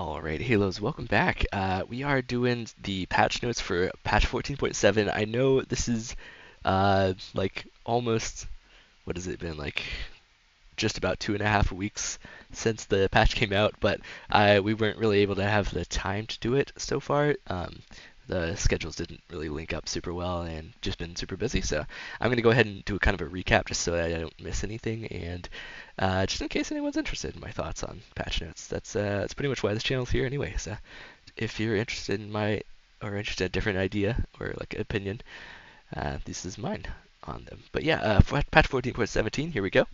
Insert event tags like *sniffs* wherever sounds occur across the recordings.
Alright, Halos, welcome back. Uh, we are doing the patch notes for patch 14.7. I know this is uh, like almost, what has it been, like just about two and a half weeks since the patch came out, but uh, we weren't really able to have the time to do it so far. Um, the schedules didn't really link up super well and just been super busy. So I'm going to go ahead and do a kind of a recap just so I don't miss anything and uh, just in case anyone's interested in my thoughts on patch notes. That's uh, that's pretty much why this channel's here anyway. So if you're interested in my or interested in a different idea or like opinion, uh, this is mine on them. But yeah, uh, patch 14.17, here we go.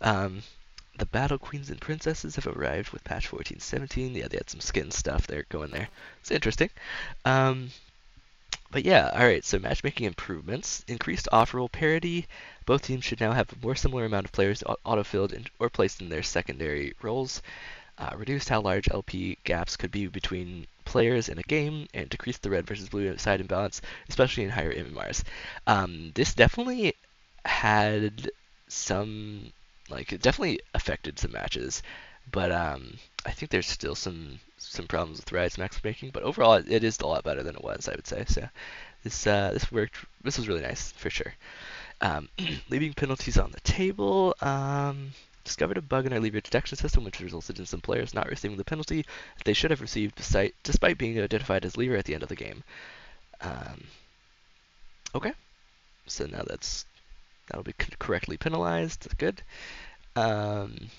Um, the Battle Queens and Princesses have arrived with patch 14.17. Yeah, they had some skin stuff there going there. It's interesting. Um, but yeah, alright, so matchmaking improvements. Increased off-roll parity. Both teams should now have a more similar amount of players auto-filled or placed in their secondary roles. Uh, reduced how large LP gaps could be between players in a game and decreased the red versus blue side imbalance, especially in higher MMRs. Um, this definitely had some like it definitely affected some matches, but um, I think there's still some some problems with Rise Max making. But overall, it is a lot better than it was, I would say. So this uh, this worked. This was really nice for sure. Um, *clears throat* leaving penalties on the table. Um, discovered a bug in our leaver detection system, which resulted in some players not receiving the penalty that they should have received, despite, despite being identified as leaver at the end of the game. Um, okay, so now that's that'll be correctly penalized. That's good. Um,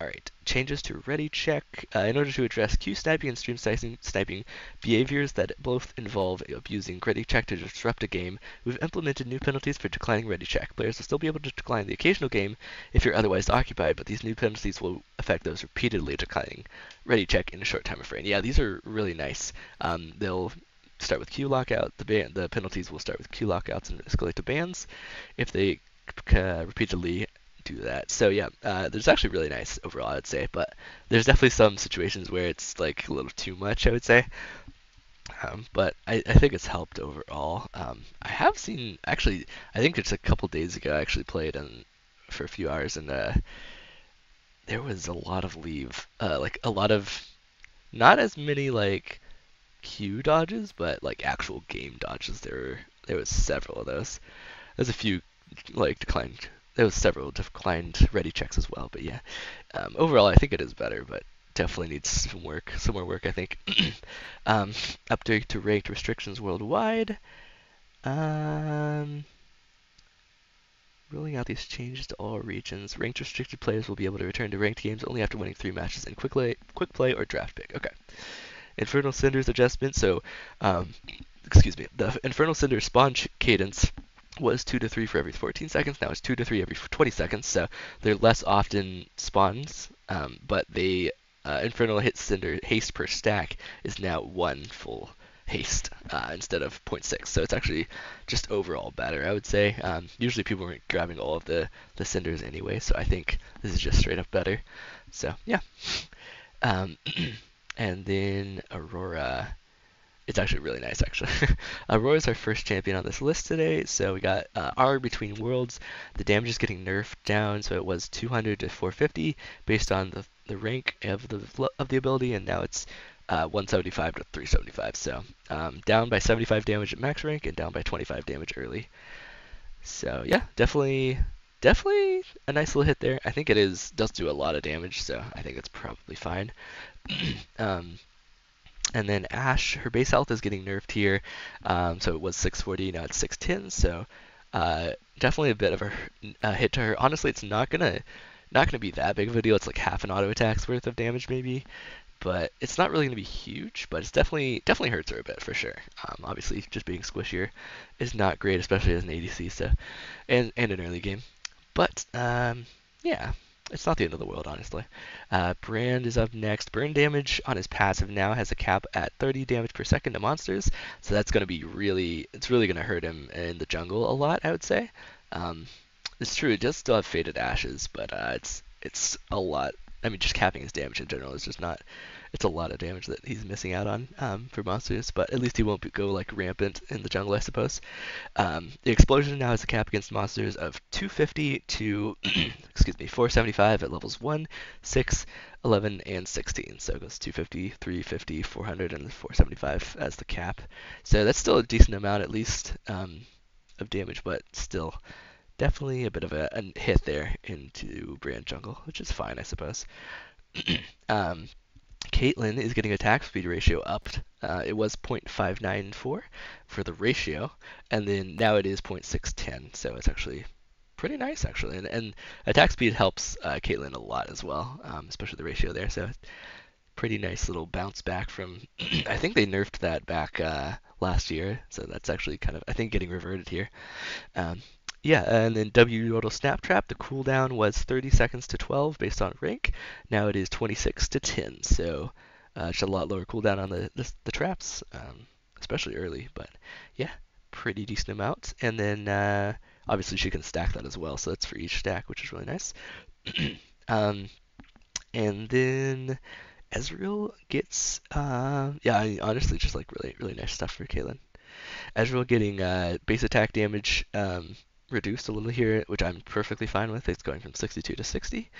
Alright, changes to ready check. Uh, in order to address queue sniping and stream sniping, behaviors that both involve abusing ready check to disrupt a game, we've implemented new penalties for declining ready check. Players will still be able to decline the occasional game if you're otherwise occupied, but these new penalties will affect those repeatedly declining ready check in a short time frame. Yeah, these are really nice. Um, they'll start with queue lockout. The, ban- the penalties will start with queue lockouts and escalate to bans if they uh, repeatedly do that. So yeah, uh, there's actually really nice overall, I'd say. But there's definitely some situations where it's like a little too much, I would say. Um, but I, I, think it's helped overall. Um, I have seen actually, I think it's a couple days ago. I actually played and for a few hours, and uh, there was a lot of leave, uh, like a lot of, not as many like queue dodges, but like actual game dodges. There were there was several of those. There's a few like declined there was several declined ready checks as well, but yeah. Um, overall, I think it is better, but definitely needs some work, some more work, I think. *clears throat* um, update to ranked restrictions worldwide. Um, rolling out these changes to all regions. Ranked restricted players will be able to return to ranked games only after winning three matches in quick play, quick play or draft pick. Okay. Infernal Cinders adjustment. So, um, excuse me, the Infernal Cinder spawn cadence was 2 to 3 for every 14 seconds. Now it's 2 to 3 every 20 seconds, so they're less often spawns, um, but the uh, Infernal Hit Cinder haste per stack is now 1 full haste uh, instead of 0.6. So it's actually just overall better, I would say. Um, usually people weren't grabbing all of the, the cinders anyway, so I think this is just straight up better. So yeah. *sniffs* Um, *clears throat* and then Aurora it's actually really nice, actually. *laughs* Aurora is our first champion on this list today. So we got uh, R between worlds. The damage is getting nerfed down, so it was 200 to 450 based on the, the rank of the of the ability, and now it's uh, 175 to 375. So um, down by 75 damage at max rank and down by 25 damage early. So yeah, definitely definitely a nice little hit there. I think it is does do a lot of damage, so I think it's probably fine. *clears throat* um, and then Ashe, her base health is getting nerfed here. Um, so it was 640, now it's 610. So uh, definitely a bit of a, a, hit to her. Honestly, it's not gonna not gonna be that big of a deal. It's like half an auto attack's worth of damage maybe, but it's not really gonna be huge. But it's definitely definitely hurts her a bit for sure. Um, obviously, just being squishier is not great, especially as an ADC. So and and an early game. But um, yeah, it's not the end of the world, honestly. Uh, Brand is up next. Burn damage on his passive now has a cap at 30 damage per second to monsters, so that's going to be really, it's really going to hurt him in the jungle a lot, I would say. Um, it's true, it does still have Fated Ashes, but uh, it's it's a lot I mean, just capping his damage in general is just not. It's a lot of damage that he's missing out on um, for monsters, but at least he won't go like rampant in the jungle, I suppose. Um, the explosion now has a cap against monsters of 250 to *clears throat* excuse me 475 at levels 1, 6, 11, and 16. So it goes 250, 350, 400, and 475 as the cap. So that's still a decent amount at least um, of damage, but still definitely a bit of a, a hit there into Brand Jungle, which is fine, I suppose. *clears throat* um, Caitlyn is getting attack speed ratio upped. Uh, it was 0.594 for the ratio, and then now it is 0.610. So it's actually pretty nice, actually. And, and attack speed helps uh, Caitlyn a lot as well, um, especially the ratio there. So pretty nice little bounce back from. *clears throat* I think they nerfed that back uh, last year, so that's actually kind of I think getting reverted here. Um, yeah, and then W Yordle Snap Trap, the cooldown was 30 seconds to 12 based on rank. Now it is 26 to 10, so uh, just a lot lower cooldown on the the, the traps, um, especially early. But yeah, pretty decent amount. And then uh, obviously she can stack that as well, so that's for each stack, which is really nice. *clears throat* um, and then Ezreal gets, uh, yeah, I mean, honestly, just like really really nice stuff for Caitlyn. Ezreal getting uh, base attack damage um, reduced a little here, which I'm perfectly fine with. It's going from 62 to 60,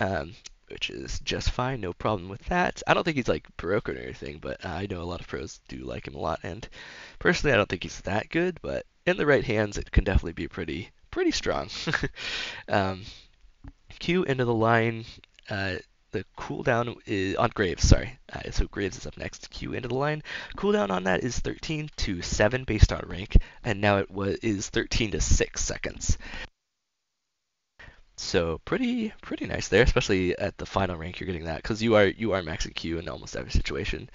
um, which is just fine. No problem with that. I don't think he's like broken or anything, but I know a lot of pros do like him a lot. And personally, I don't think he's that good, but in the right hands, it can definitely be pretty pretty strong. *laughs* um, Q End of the Line. Uh, the cooldown is on Graves, sorry. Uh, so Graves is up next. Q End of the Line. Cooldown on that is 13 to 7 based on rank, and now it was is 13 to 6 seconds. So pretty pretty nice there, especially at the final rank you're getting that because you are you are maxing Q in almost every situation,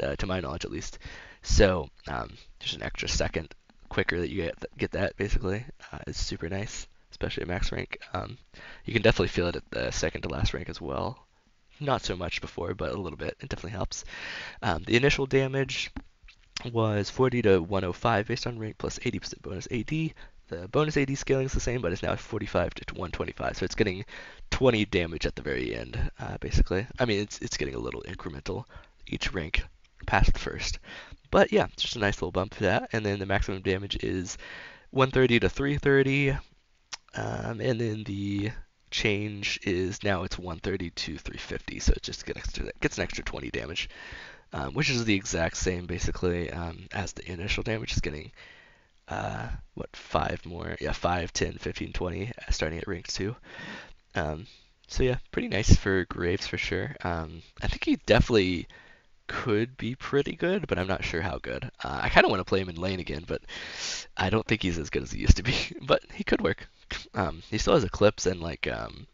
uh, to my knowledge at least. So um, just an extra second quicker that you get get that basically uh, is super nice, especially at max rank. Um, you can definitely feel it at the second to last rank as well not so much before, but a little bit. It definitely helps. Um, the initial damage was 40 to 105 based on rank plus 80% bonus AD. The bonus AD scaling is the same, but it's now 45 to 125, so it's getting 20 damage at the very end, uh, basically. I mean, it's it's getting a little incremental each rank past the first, but yeah, just a nice little bump for that. And then the maximum damage is 130 to 330, um, and then the change is now it's 130 to 350, so it just gets, gets an extra 20 damage, um, which is the exact same basically um, as the initial damage is getting. Uh, what five more? Yeah, 5, 10, 15, 20, uh, starting at rank two. Um, so yeah, pretty nice for Graves for sure. Um, I think he definitely could be pretty good, but I'm not sure how good. Uh, I kind of want to play him in lane again, but I don't think he's as good as he used to be. *laughs* but he could work. Um, he still has Eclipse and like um,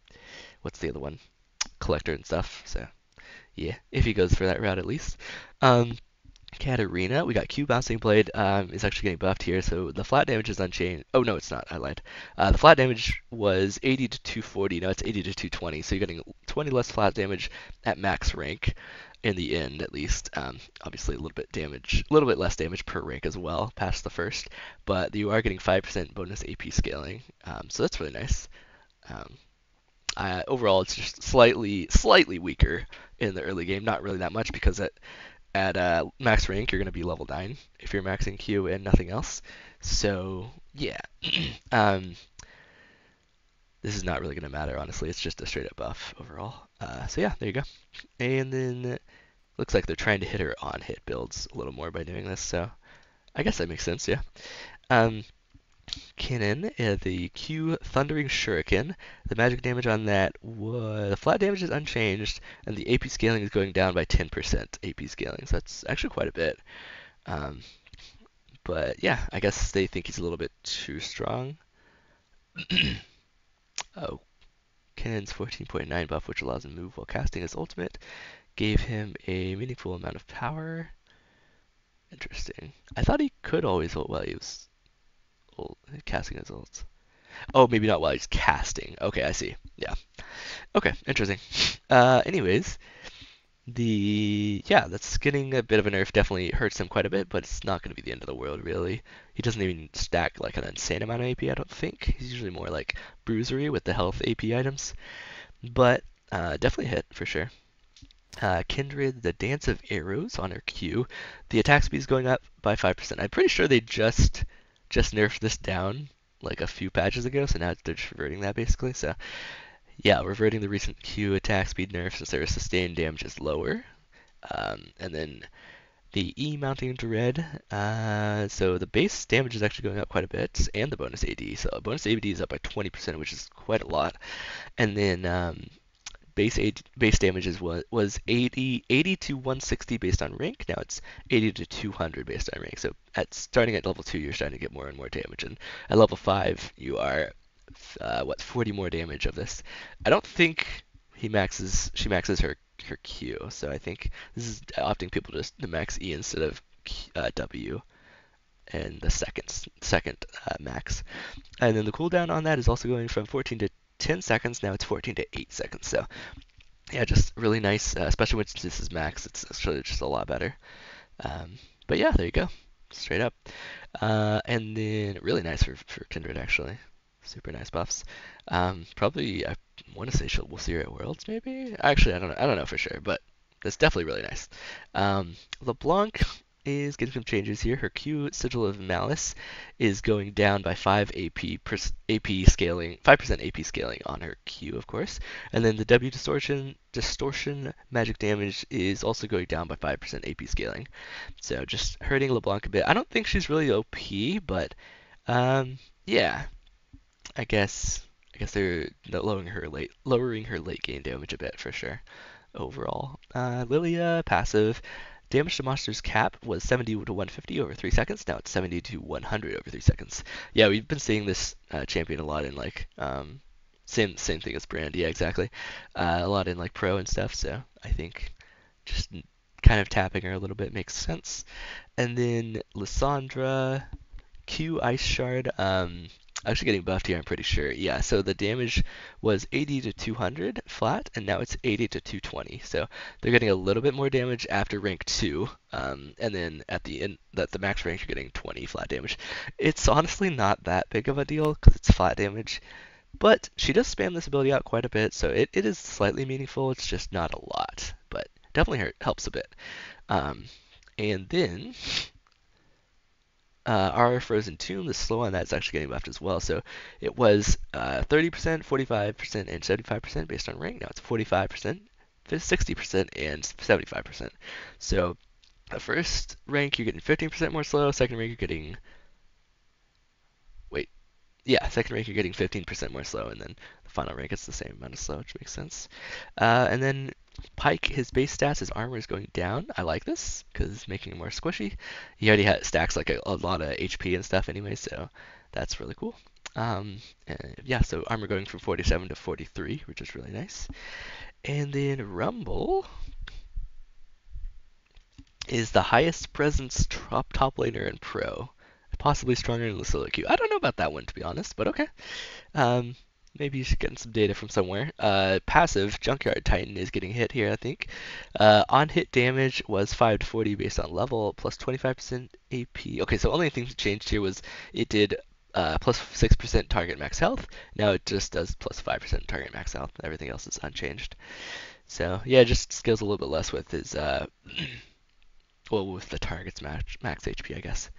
what's the other one? Collector and stuff. So yeah, if he goes for that route at least. Um, Katarina, we got Q Bouncing Blade um, is actually getting buffed here, so the flat damage is unchanged. Oh no, it's not. I lied. Uh, the flat damage was 80 to 240. Now it's 80 to 220, so you're getting 20 less flat damage at max rank in the end at least. Um, obviously, a little bit damage, a little bit less damage per rank as well, past the first, but you are getting 5% bonus AP scaling, um, so that's really nice. Um, overall, it's just slightly, slightly weaker in the early game. Not really that much because at at uh, max rank you're going to be level nine if you're maxing Q and nothing else. So yeah, *clears throat* um, this is not really going to matter honestly. It's just a straight up buff overall. Uh, so yeah, there you go. And then looks like they're trying to hit her on hit builds a little more by doing this. So I guess that makes sense. Yeah. Um, Kennen, uh, the Q Thundering Shuriken. The magic damage on that, was, the flat damage is unchanged, and the AP scaling is going down by 10% AP scaling, so that's actually quite a bit. Um, but yeah, I guess they think he's a little bit too strong. *clears throat* oh, Kennen's 14.9 buff, which allows him to move while casting his ultimate, gave him a meaningful amount of power. Interesting. I thought he could always ult while he was casting his ults. Oh, maybe not while he's casting. Okay, I see. Yeah. Okay, interesting. *laughs* Uh, anyways, the yeah, that's getting a bit of a nerf. Definitely hurts him quite a bit, but it's not going to be the end of the world, really. He doesn't even stack like an insane amount of AP. I don't think. He's usually more like bruisery with the health AP items. But uh, definitely hit for sure. Uh, Kindred, the Dance of Arrows on her Q. The attack speed is going up by 5%. I'm pretty sure they just just nerfed this down like a few patches ago, so now they're just reverting that basically. So yeah, reverting the recent Q attack speed nerf since their sustained damage is lower. Um, and then the E Mounting Dread. Uh, so the base damage is actually going up quite a bit, and the bonus AD. So bonus AD is up by 20%, which is quite a lot. And then um, base AD, base damages was was 80 80 to 160 based on rank. Now it's 80 to 200 based on rank. So at starting at level two, you're starting to get more and more damage, and at level five, you are uh, what 40 more damage of this. I don't think he maxes she maxes her her Q, so I think this is opting people just to max E instead of uh, W and the second second uh, max. And then the cooldown on that is also going from 14 to 10 seconds. Now it's 14 to 8 seconds. So yeah, just really nice, uh, especially when this is max. It's, it's really just a lot better. Um, but yeah, there you go, straight up. Uh, and then really nice for, for Kindred actually. Super nice buffs. Um, probably I want to say we'll see her at Worlds maybe. Actually, I don't know. I don't know for sure, but it's definitely really nice. Um, LeBlanc is getting some changes here. Her Q Sigil of Malice is going down by 5 AP per, AP scaling, 5% AP scaling on her Q, of course. And then the W distortion distortion magic damage is also going down by 5% AP scaling. So just hurting LeBlanc a bit. I don't think she's really OP, but um, yeah, I guess I guess they're lowering her late lowering her late game damage a bit for sure. Overall, uh, Lilia passive damage to monsters cap was 70 to 150 over three seconds. Now it's 70 to 100 over three seconds. Yeah, we've been seeing this uh, champion a lot in like um, same same thing as Brand. Yeah, exactly. Uh, a lot in like pro and stuff. So I think just kind of tapping her a little bit makes sense. And then Lissandra Q Ice Shard. Um, actually getting buffed here, I'm pretty sure. Yeah, so the damage was 80 to 200 flat, and now it's 80 to 220. So they're getting a little bit more damage after rank 2, um, and then at the end, at the max rank, you're getting 20 flat damage. It's honestly not that big of a deal because it's flat damage, but she does spam this ability out quite a bit, so it, it is slightly meaningful. It's just not a lot, but definitely helps a bit. Um, and then uh, our Frozen Tomb, the slow on that is actually getting buffed as well. So it was uh, 30%, 45%, and 75% based on rank. Now it's 45%, 60%, and 75%. So the first rank you're getting 15% more slow. Second rank you're getting wait, yeah, second rank you're getting 15% more slow, and then the final rank it's the same amount of slow, which makes sense. Uh, and then Pyke, his base stats, his armor is going down. I like this because it's making him more squishy. He already had stacks like a, a lot of HP and stuff anyway, so that's really cool. Um, yeah, so armor going from 47 to 43, which is really nice. And then Rumble is the highest presence top, top laner in Pro. Possibly stronger than Lucilla Q. I don't know about that one, to be honest, but okay. Um, maybe he's getting some data from somewhere. Uh, passive, Junkyard Titan is getting hit here, I think. Uh, on hit damage was 5 to 40 based on level, plus 25% AP. Okay, so only thing that changed here was it did uh, plus 6% target max health. Now it just does plus 5% target max health. Everything else is unchanged. So yeah, just scales a little bit less with his, uh, *clears throat* well, with the target's max, max HP, I guess.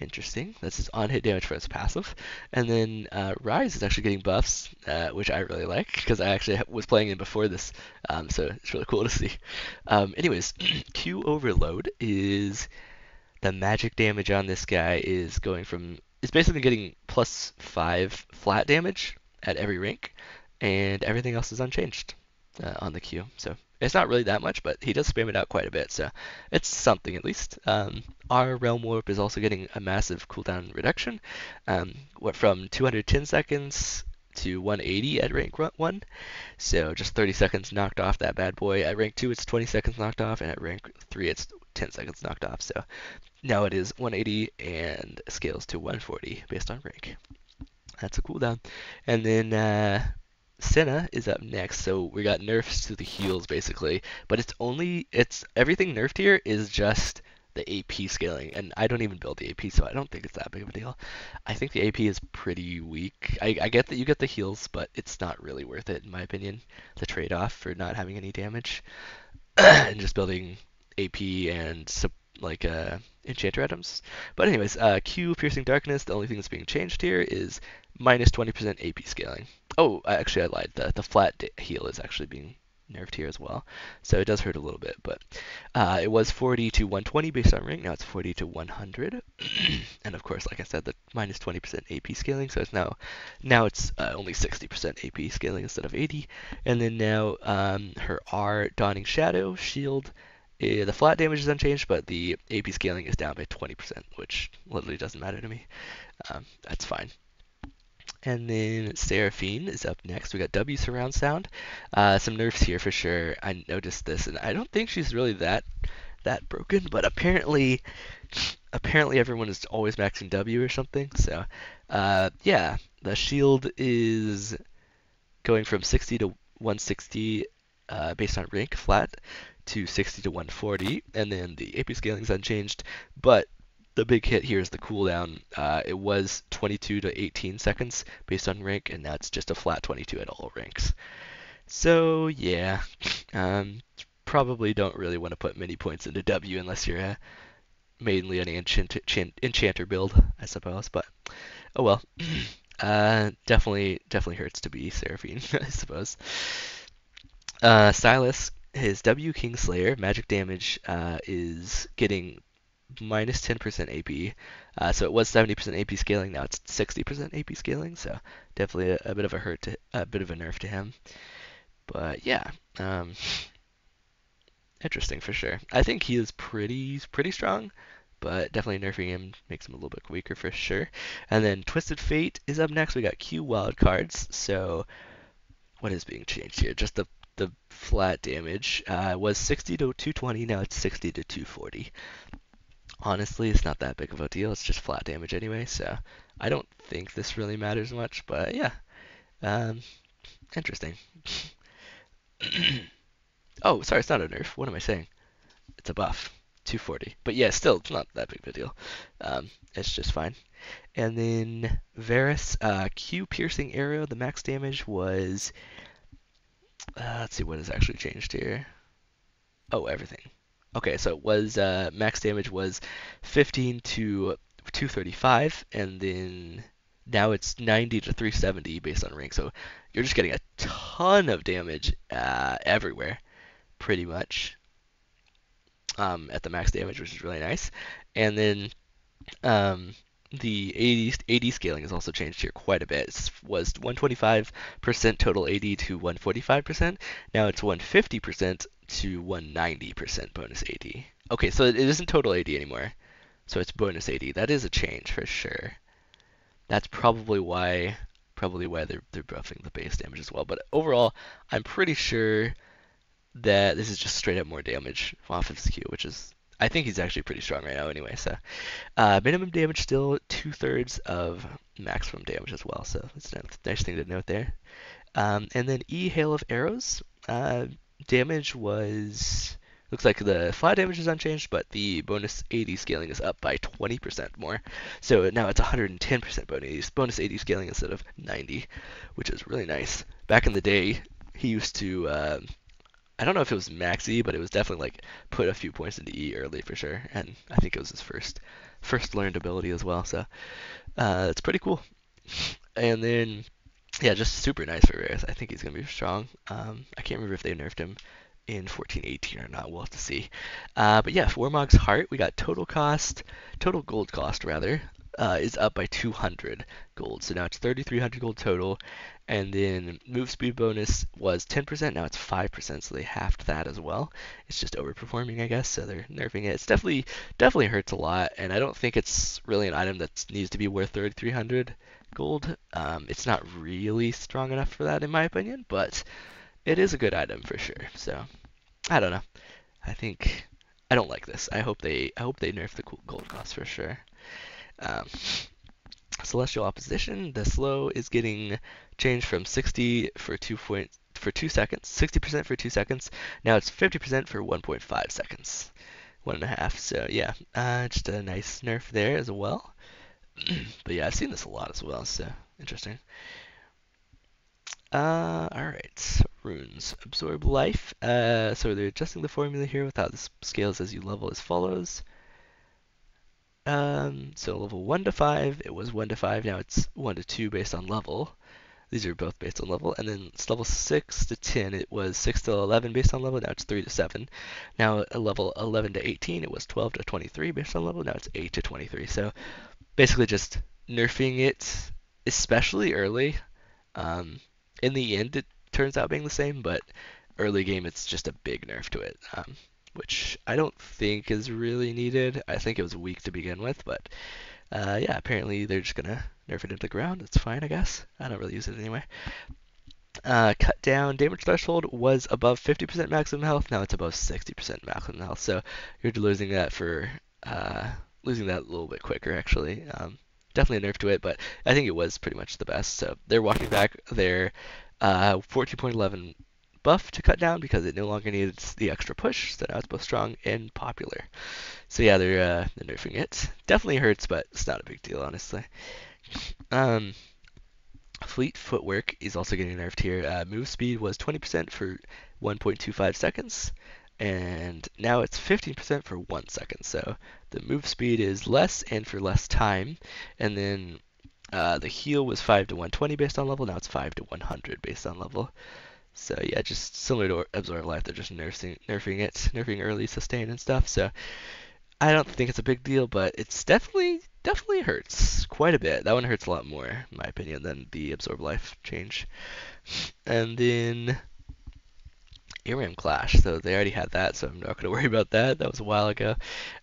Interesting. This is on hit damage for its passive. And then uh, Ryze is actually getting buffs, uh, which I really like because I actually was playing it before this, um, so it's really cool to see. Um, anyways, *clears throat* Q Overload is the magic damage on this guy is going from it's basically getting plus five flat damage at every rank, and everything else is unchanged uh, on the Q. So it's not really that much, but he does spam it out quite a bit, so it's something at least. Um, our Realm Warp is also getting a massive cooldown reduction, um, from 210 seconds to 180 at rank 1, so just 30 seconds knocked off that bad boy. At rank 2 it's 20 seconds knocked off, and at rank 3 it's 10 seconds knocked off, so now it is 180 and scales to 140 based on rank. That's a cooldown. And then uh, Senna is up next, so we got nerfs to the heals basically, but it's only it's everything nerfed here is just the AP scaling, and I don't even build the AP, so I don't think it's that big of a deal. I think the AP is pretty weak. I, I get that you get the heals, but it's not really worth it in my opinion. The trade-off for not having any damage *clears throat* and just building AP and like uh, enchanter items. But anyways, uh, Q piercing darkness. The only thing that's being changed here is minus 20% AP scaling. Oh, actually I lied. The the flat heal is actually being nerfed here as well. So it does hurt a little bit, but uh, it was 40 to 120 based on rank. Now it's 40 to 100, *clears throat* and of course, like I said, the minus 20% AP scaling. So it's now now it's uh, only 60% AP scaling instead of 80. And then now um, her R Dawning Shadow shield. Uh, the flat damage is unchanged, but the AP scaling is down by 20%, which literally doesn't matter to me. Um, that's fine. And then Seraphine is up next. We got W surround sound. Uh, some nerfs here for sure. I noticed this, and I don't think she's really that that broken, but apparently, apparently everyone is always maxing W or something. So, uh, yeah, the shield is going from 60 to 160 uh, based on rank flat to 60 to 140, and then the AP scaling is unchanged, but the big hit here is the cooldown. Uh, it was 22 to 18 seconds based on rank, and that's just a flat 22 at all ranks. So yeah, *laughs* um, probably don't really want to put many points into W unless you're a, mainly an enchant, enchanter build, I suppose. But oh well, *clears throat* uh, definitely definitely hurts to be Seraphine, *laughs* I suppose. Uh, Sylas, his W Kingslayer magic damage uh, is getting minus 10% AP. Uh, so it was 70% AP scaling. Now it's 60% AP scaling. So definitely a, a, bit of a hurt to a bit of a nerf to him. But yeah, um, interesting for sure. I think he is pretty pretty strong, but definitely nerfing him makes him a little bit weaker for sure. And then Twisted Fate is up next. We got Q wild cards. So what is being changed here? Just the the flat damage uh, was 60 to 220. Now it's 60 to 240 honestly, it's not that big of a deal. It's just flat damage anyway, so I don't think this really matters much. But yeah, um, interesting. *clears throat* oh, sorry, it's not a nerf. What am I saying? It's a buff. 240. But yeah, still, it's not that big of a deal. Um, it's just fine. And then Varus, uh, Q piercing arrow. The max damage was. Uh, let's see what has actually changed here. Oh, everything. Okay, so it was uh, max damage was 15 to 235, and then now it's 90 to 370 based on rank. So you're just getting a ton of damage uh, everywhere, pretty much, um, at the max damage, which is really nice. And then um, the AD, AD scaling has also changed here quite a bit. It was 125% total AD to 145%. Now it's 150% to 190% bonus AD. Okay, so it isn't total AD anymore. So it's bonus AD. That is a change for sure. That's probably why probably why they're they're buffing the base damage as well. But overall, I'm pretty sure that this is just straight up more damage off of his Q, which is I think he's actually pretty strong right now anyway. So uh, minimum damage still two thirds of maximum damage as well. So that's a nice thing to note there. Um, and then E hail of arrows. Uh, damage was looks like the flat damage is unchanged, but the bonus AD scaling is up by 20% more. So now it's 110% bonus bonus AD scaling instead of 90, which is really nice. Back in the day, he used to. Uh, I don't know if it was maxi, but it was definitely like put a few points into E early for sure, and I think it was his first first learned ability as well. So uh, it's pretty cool. And then yeah, just super nice for Varus. I think he's gonna be strong. Um, I can't remember if they nerfed him in 14-18 or not. We'll have to see. Uh, but yeah, for Warmog's Heart, we got total cost, total gold cost rather, uh, is up by 200 gold. So now it's 3,300 gold total. And then move speed bonus was 10%. Now it's 5%. So they halved that as well. It's just overperforming, I guess. So they're nerfing it. It's definitely definitely hurts a lot. And I don't think it's really an item that needs to be worth 3,300 gold. Um, it's not really strong enough for that, in my opinion. But it is a good item for sure. So I don't know. I think I don't like this. I hope they I hope they nerf the gold cost for sure. Um, celestial opposition. The slow is getting changed from 60 for two point for two seconds, 60% for two seconds. Now it's 50% for 1.5 seconds, one and a half. So yeah, uh, just a nice nerf there as well. But yeah, I've seen this a lot as well, so interesting. Uh, alright, runes. Absorb life. Uh, so they're adjusting the formula here without the scales as you level as follows. Um, so level 1 to 5, it was 1 to 5, now it's 1 to 2 based on level. These are both based on level. And then it's level 6 to 10, it was 6 to 11 based on level, now it's 3 to 7. Now level 11 to 18, it was 12 to 23 based on level, now it's 8 to 23. So basically just nerfing it, especially early. Um, in the end, it turns out being the same, but early game, it's just a big nerf to it. Um, which I don't think is really needed. I think it was weak to begin with, but uh, yeah, apparently they're just gonna nerf it into the ground. It's fine, I guess. I don't really use it anyway. Uh, cut down damage threshold was above 50% maximum health. Now it's above 60% maximum health. So you're losing that for uh, losing that a little bit quicker, actually. Um, definitely a nerf to it, but I think it was pretty much the best. So they're walking back their uh, 14.11 buff to cut down because it no longer needs the extra push, so now it's both strong and popular. So yeah, they're, uh, they're nerfing it. Definitely hurts, but it's not a big deal, honestly. Um, Fleet footwork is also getting nerfed here. Uh, move speed was 20% for 1.25 seconds, and now it's 15% for one second. So the move speed is less and for less time, and then uh, the heal was 5 to 120 based on level. Now it's 5 to 100 based on level. So yeah, just similar to Absorb Life, they're just nursing, nerfing it, nerfing early sustain and stuff. So I don't think it's a big deal, but it's definitely definitely hurts quite a bit. That one hurts a lot more, in my opinion, than the Absorb Life change. And then ARAM Clash, so they already had that, so I'm not going *laughs* to worry about that. That was a while ago.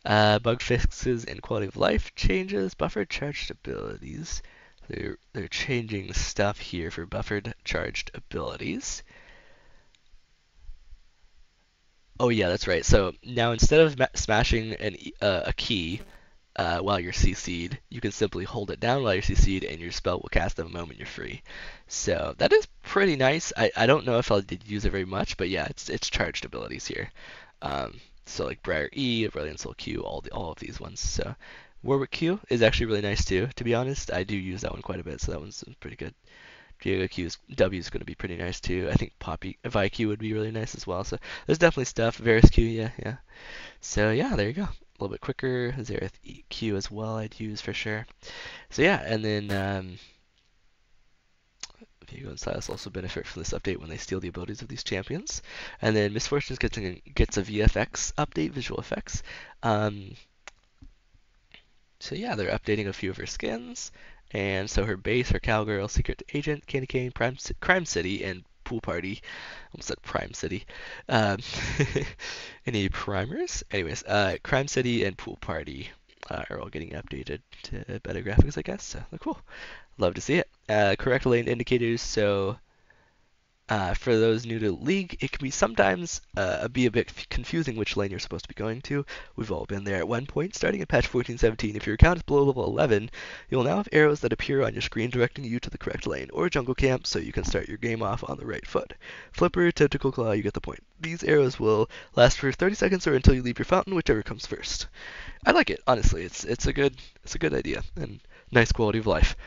Uh, bug fixes and quality of life changes, buffered charged abilities. They're, they're changing stuff here for buffered charged abilities. Oh yeah, that's right. So now instead of smashing an, uh, a key uh, while you're CC'd, you can simply hold it down while you're CC'd and your spell will cast the moment you're free. So that is pretty nice. I, I don't know if I'll use it very much, but yeah, it's it's charged abilities here. Um, so like Briar E, Brilliant Soul Q, all the all of these ones. So Warwick Q is actually really nice too. To be honest, I do use that one quite a bit, so that one's pretty good. Diego Q's W is going to be pretty nice too. I think Poppy Vi-Q would be really nice as well. So there's definitely stuff. Varus Q, yeah, yeah. So yeah, there you go. A little bit quicker. Xerath Q as well. I'd use for sure. So yeah, and then um, Viego and Sylas also benefit from this update when they steal the abilities of these champions. And then Miss Fortunes gets a, gets a VFX update, visual effects. Um, so yeah, they're updating a few of her skins. And so her base, her cowgirl, secret agent, candy cane, prime, crime city, and pool party. Almost said Prime City. Um, *laughs* any primers? Anyways, uh, Crime City and Pool Party uh, are all getting updated to better graphics, I guess. So cool. Love to see it. Uh, correct lane indicators. So uh, for those new to League, it can be sometimes uh, be a bit confusing which lane you're supposed to be going to. We've all been there at one point. Starting at patch 14.17, if your account is below level 11, you'll now have arrows that appear on your screen directing you to the correct lane or jungle camp so you can start your game off on the right foot. Flipper, Tentacle Claw, you get the point. These arrows will last for 30 seconds or until you leave your fountain, whichever comes first. I like it, honestly. It's it's a good it's a good idea and nice quality of life.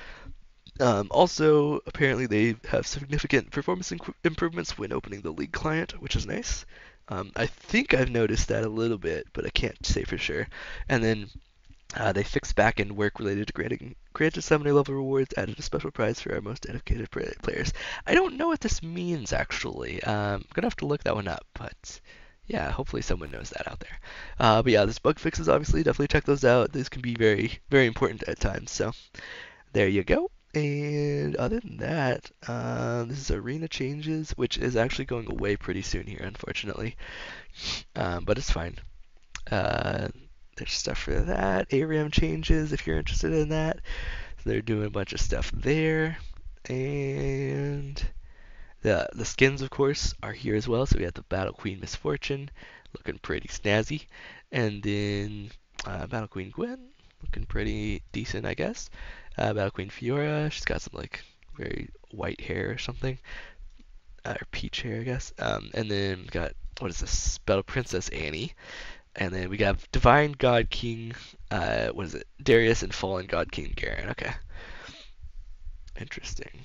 Um, also, apparently they have significant performance improvements when opening the League client, which is nice. Um, I think I've noticed that a little bit, but I can't say for sure. And then uh, they fixed back-end work related to granting granted summoner level rewards, added a special prize for our most dedicated players. I don't know what this means actually. Um, I'm gonna have to look that one up, but yeah, hopefully someone knows that out there. Uh, but yeah, this bug fixes obviously definitely check those out. These can be very very important at times. So there you go. And other than that, um, this is Arena Changes, which is actually going away pretty soon here, unfortunately. Um, but it's fine. Uh, there's stuff for that. ARAM changes if you're interested in that. So they're doing a bunch of stuff there. And the the skins, of course, are here as well. So we have the Battle Queen Miss Fortune, looking pretty snazzy. And then uh, Battle Queen Gwen, looking pretty decent, I guess uh, Battle Queen Fiora. She's got some like very white hair or something, uh, or peach hair, I guess. Um, and then got what is this? Battle Princess Annie. and then we have Divine God King, uh, what is it? Darius and Fallen God King Garen. Okay. Interesting.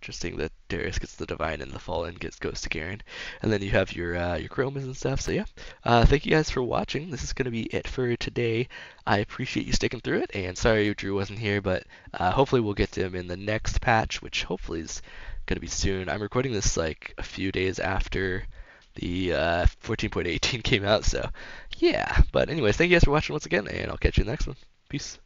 Interesting that Darius gets the Divine and the Fallen gets goes to Garen. And then you have your uh, your Chromas and stuff. So yeah, uh, thank you guys for watching. This is going to be it for today. I appreciate you sticking through it, and sorry Drew wasn't here, but uh, hopefully we'll get to him in the next patch, which hopefully is going to be soon. I'm recording this like a few days after the uh, 14.18 *laughs* came out, so yeah. But anyways, thank you guys for watching once again, and I'll catch you in the next one. Peace.